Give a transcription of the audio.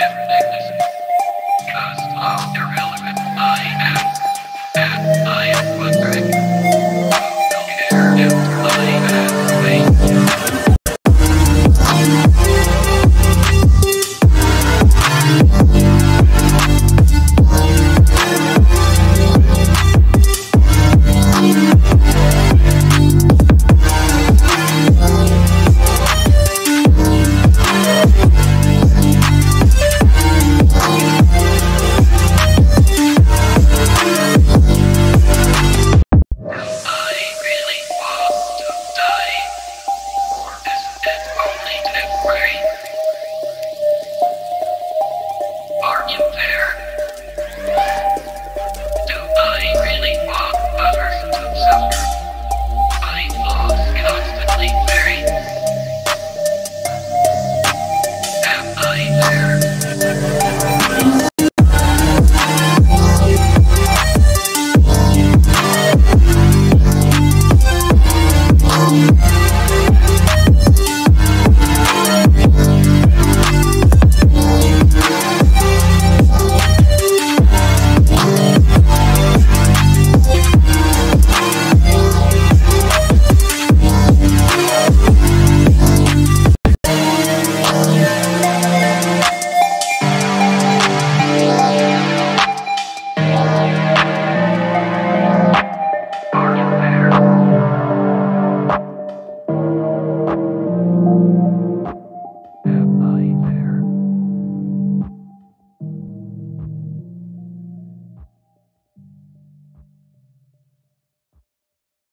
everything.